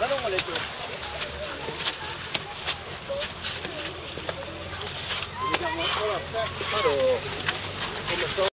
Dalo mo lecho. Pero...